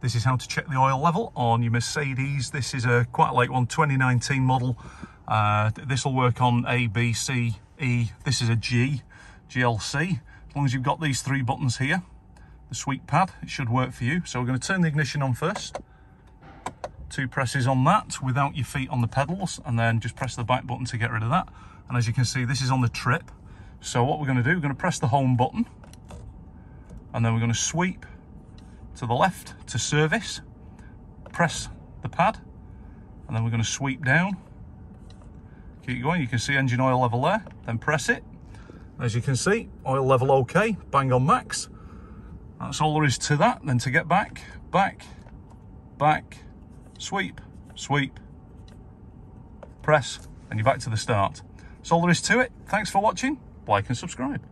This is how to check the oil level on your Mercedes. This is a quite late one, 2019 model. Uh, this will work on A, B, C, E. This is a G, GLC. As long as you've got these three buttons here, the sweep pad, it should work for you. So we're going to turn the ignition on first. Two presses on that without your feet on the pedals, and then just press the back button to get rid of that. And as you can see, this is on the trip. So what we're going to do, we're going to press the home button, and then we're going to sweep to the left to service, press the pad, and then we're going to sweep down. Keep going, you can see engine oil level there, then press it. As you can see, oil level okay, bang on max. That's all there is to that. Then to get back, back, back, sweep, sweep, press, and you're back to the start. That's all there is to it. Thanks for watching, like and subscribe.